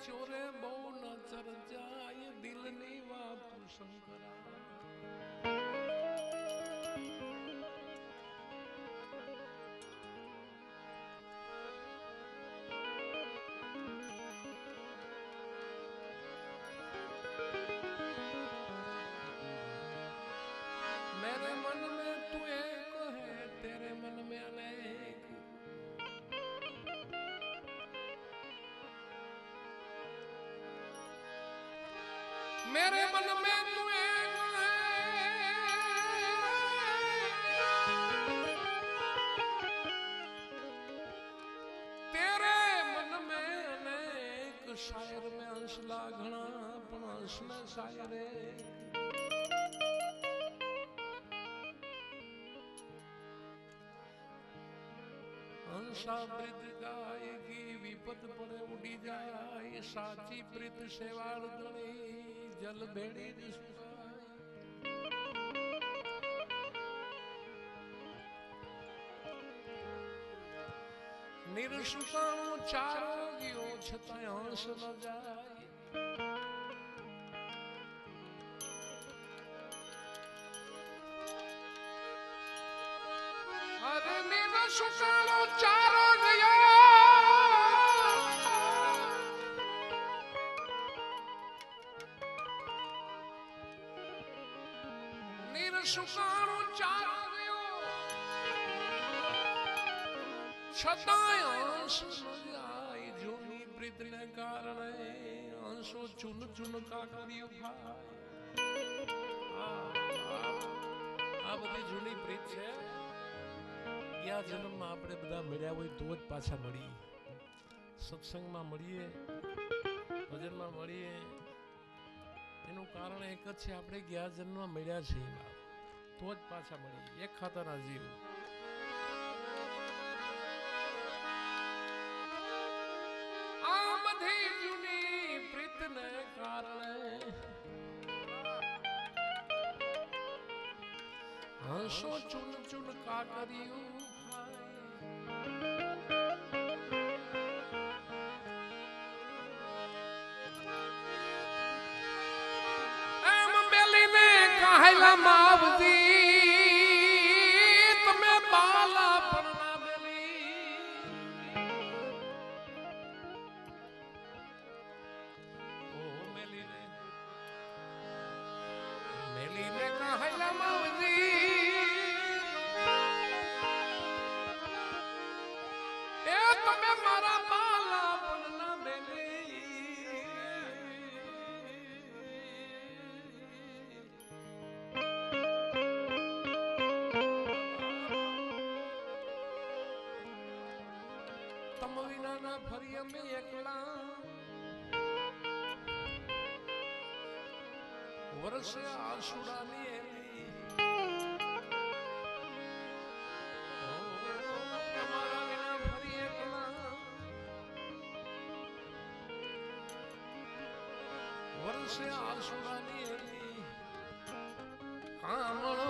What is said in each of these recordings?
ચોરે બહુ ન ચર્ચાય દિલની વાત શંકરા मेरे मन में तू एक तेरे मन में अनेक शायर में अंश अंश में शायर गाएगी विपद पर उड़ी जाए, साची प्रीत सेवा गणी जल बेड़ी निष्पाय निरुष्पाणु चारों की ओछता न जाए। નિરસુકાણો ચારો ગયો છતાંય અંશ ન જાય જૂની પ્રીતને કારણે અંશો ચૂન ચૂન કાકરિયું ખાય આ આ- આ બધી જૂની પ્રીત છે ગયા જન્મમાં આપણે બધા મળ્યા હોય તો જ પાછા મળીએ સત્સંગમાં મળીએ ભજનમાં મળીએ એનું કારણ એક જ છે, આપણે ગયા જન્મ મળ્યા છે. તો જ પાછા મળી એક ખાતાના જીવ કારણે હંસો ચૂન ચૂન કાકરિયું ખાય मावजी તમે એકલા વર્ષે આશુડાની એની વર્ષે આશુડાની એની આમળો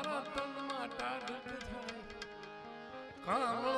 મારા તનમાં ટાઢક થાય કામ